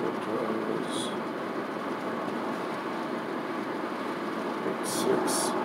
It was 8, 6.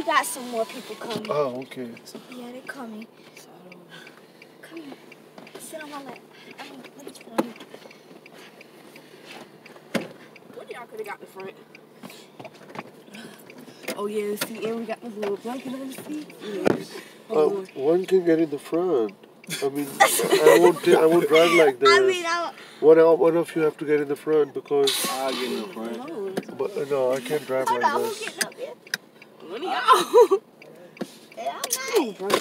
We got some more people coming. Oh, okay. Yeah, they're coming. Come here. Sit on my lap. I mean, let me try you. One of y'all could have got the front. Oh yeah, see, and we got this little blanket on the seat. Yeah. Uh, Oh, one can get in the front. I mean, I won't. I won't drive like this. I mean, I, One, of- one of you have to get in the front because. I'll get in the front. But uh, no, I can't drive hold on, like who's this. Getting up here? One of y'all. I'm not. Bro, y'all